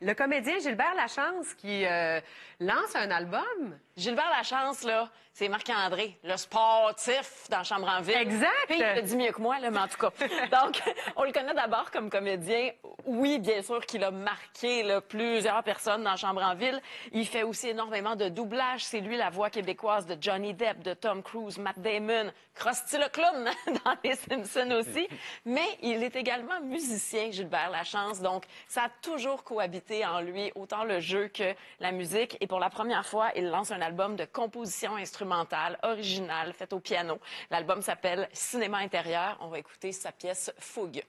le comédien Gilbert Lachance qui euh, lance un album. Gilbert Lachance, là, c'est Marc-André, le sportif dans Chambre en Ville. Exact. Puis il le dit mieux que moi, là, mais en tout cas. Donc, on le connaît d'abord comme comédien. Oui, bien sûr qu'il a marqué là, plusieurs personnes dans Chambre en Ville. Il fait aussi énormément de doublage. C'est lui la voix québécoise de Johnny Depp, de Tom Cruise, Matt Damon, Krusty le clown dans Les Simpsons aussi. Mais il est également musicien, Gilbert Lachance. Donc, ça a toujours cohabité en lui, autant le jeu que la musique. Et pour la première fois, il lance un album de composition instrumentale, originale, faite au piano. L'album s'appelle Cinéma intérieur. On va écouter sa pièce Fougue.